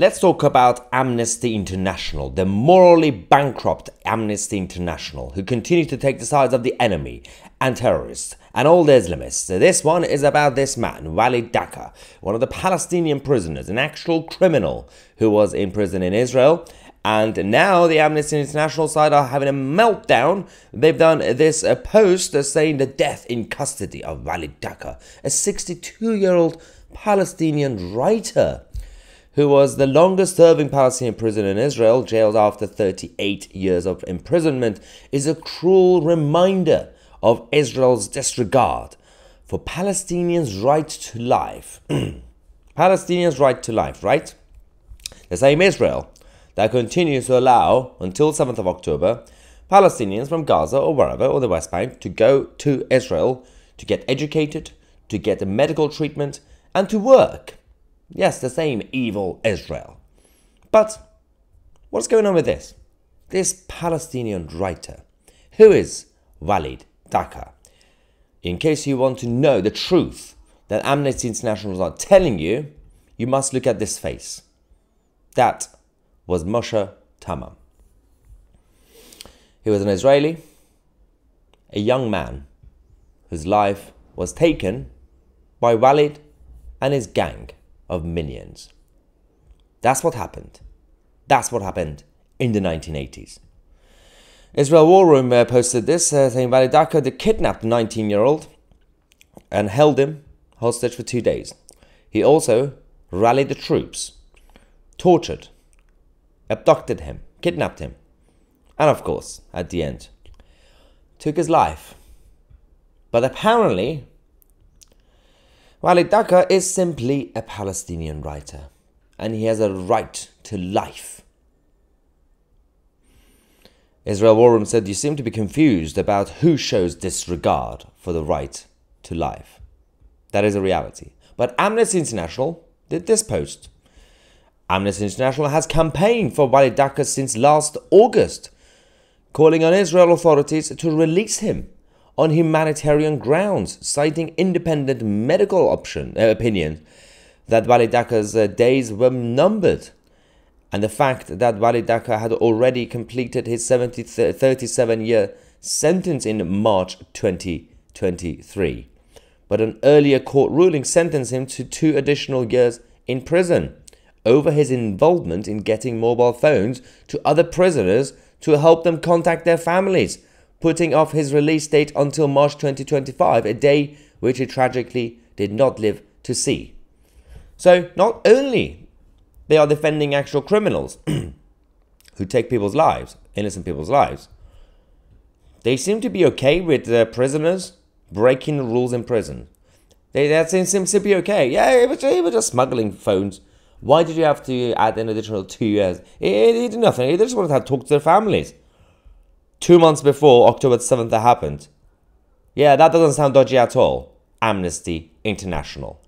Let's talk about Amnesty International, the morally bankrupt Amnesty International, who continue to take the sides of the enemy and terrorists and all the Islamists. This one is about this man, Walid Daqqa, one of the Palestinian prisoners, an actual criminal who was in prison in Israel. And now the Amnesty International side are having a meltdown. They've done this uh, post saying the death in custody of Walid Daqqa, a 62 year old Palestinian writer who was the longest serving Palestinian prisoner in Israel, jailed after 38 years of imprisonment, is a cruel reminder of Israel's disregard for Palestinians' right to life. Palestinians' right to life, right? The same Israel that continues to allow, until 7th of October, Palestinians from Gaza or wherever, or the West Bank, to go to Israel to get educated, to get medical treatment, and to work. Yes, the same evil Israel. But what's going on with this? This Palestinian writer, who is Walid Daqqa. In case you want to know the truth that Amnesty International is not telling you, you must look at this face. That was Moshe Tamam. He was an Israeli, a young man whose life was taken by Walid and his gang of minions. That's what happened. That's what happened in the 1980s. Israel War Room uh, posted this, uh, saying Daqqa they kidnapped 19 year old and held him hostage for two days. He also rallied the troops, tortured, abducted him, kidnapped him, and of course, at the end, took his life. But apparently, Walid Daqqa is simply a Palestinian writer, and he has a right to life. Israel War Room said, You seem to be confused about who shows disregard for the right to life. That is a reality. But Amnesty International did this post. Amnesty International has campaigned for Walid Daqqa since last August, calling on Israel authorities to release him on humanitarian grounds, citing independent medical option uh, opinion that Walid Daqqa's uh, days were numbered, and the fact that Walid Daqqa had already completed his 70, 37 year sentence in March 2023. But an earlier court ruling sentenced him to two additional years in prison over his involvement in getting mobile phones to other prisoners to help them contact their families putting off his release date until March 2025, a day which he tragically did not live to see. So, not only they are defending actual criminals who take people's lives, innocent people's lives, they seem to be okay with the prisoners breaking the rules in prison. They, that seems, seems to be okay. Yeah, it was, it was just smuggling phones. Why did you have to add an additional two years? He, did nothing. He just wanted to talk to their families two months before October 7th that happened. Yeah, that doesn't sound dodgy at all. Amnesty International.